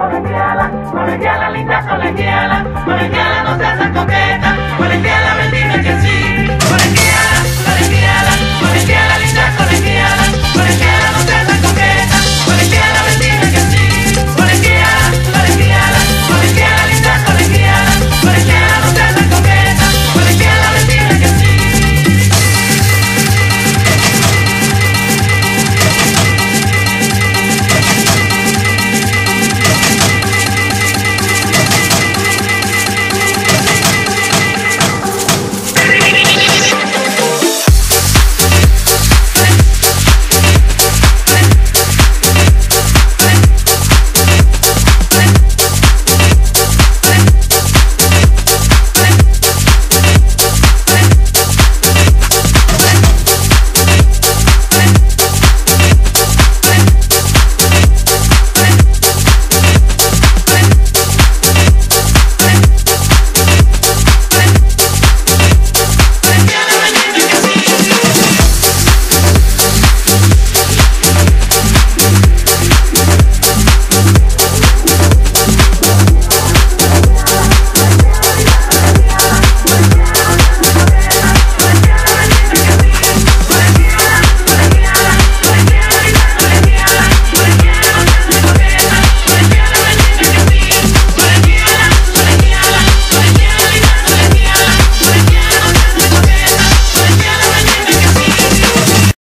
colegiala, colegiala, linda colegiala, colegiala, no seas tan coqueta.